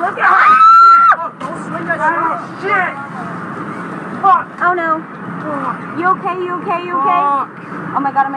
Look at oh, Don't swing that oh, shit! Fuck! Oh no. Fuck. You okay? You okay? You okay? Fuck! Oh my god, oh I'm